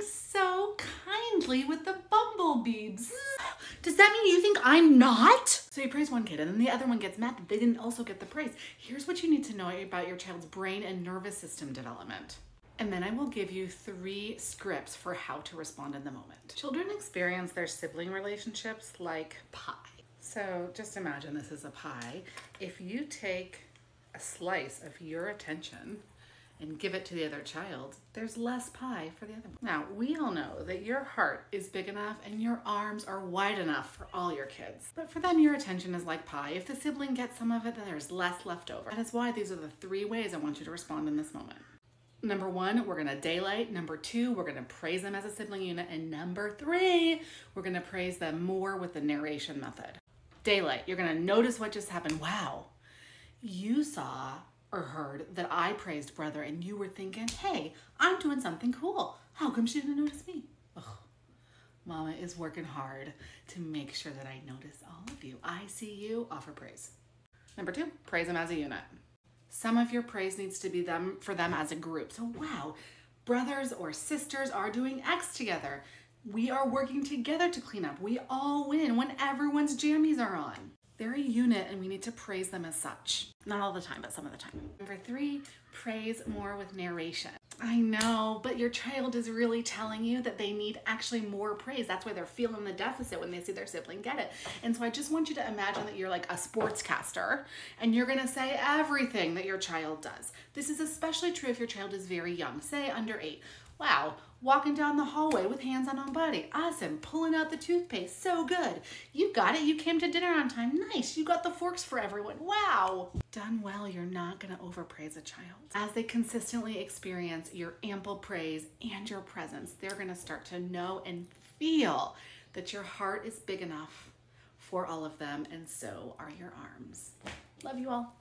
being so kindly with the bumblebees. Does that mean you think I'm not? So you praise one kid and then the other one gets mad that they didn't also get the praise. Here's what you need to know about your child's brain and nervous system development. And then I will give you three scripts for how to respond in the moment. Children experience their sibling relationships like pie. So just imagine this is a pie. If you take a slice of your attention and give it to the other child, there's less pie for the other. Now, we all know that your heart is big enough and your arms are wide enough for all your kids. But for them, your attention is like pie. If the sibling gets some of it, then there's less left over. That is why these are the three ways I want you to respond in this moment. Number one, we're gonna daylight. Number two, we're gonna praise them as a sibling unit. And number three, we're gonna praise them more with the narration method. Daylight, you're gonna notice what just happened. Wow, you saw or heard that I praised brother and you were thinking, hey, I'm doing something cool. How come she didn't notice me? Ugh. Mama is working hard to make sure that I notice all of you. I see you, offer praise. Number two, praise them as a unit. Some of your praise needs to be them for them as a group. So wow, brothers or sisters are doing X together. We are working together to clean up. We all win when everyone's jammies are on. They're a unit and we need to praise them as such. Not all the time, but some of the time. Number three, praise more with narration. I know, but your child is really telling you that they need actually more praise. That's why they're feeling the deficit when they see their sibling get it. And so I just want you to imagine that you're like a sportscaster and you're gonna say everything that your child does. This is especially true if your child is very young, say under eight. Wow, walking down the hallway with hands on on body. Awesome. Pulling out the toothpaste. So good. You got it. You came to dinner on time. Nice. You got the forks for everyone. Wow. Done well. You're not going to overpraise a child. As they consistently experience your ample praise and your presence, they're going to start to know and feel that your heart is big enough for all of them, and so are your arms. Love you all.